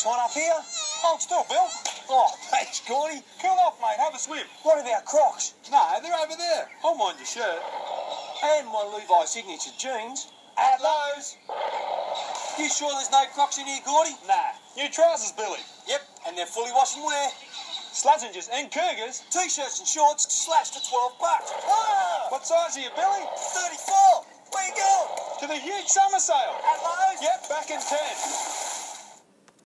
Next one up here. Oh, Hold still, Bill. Oh, thanks, Gordy. Cool off, mate. Have a swim. What about Crocs? No, they're over there. I'll mind your shirt. And my Levi signature jeans. At Lowe's. You sure there's no Crocs in here, Gordy? Nah. New trousers, Billy. Yep, and they're fully wash and wear. Slazengers and Kurgers, T-shirts and shorts slashed to 12 bucks. Ah! What size are you, Billy? 34. Where you going? To the huge summer sale. At Lowe's? Yep, back in 10.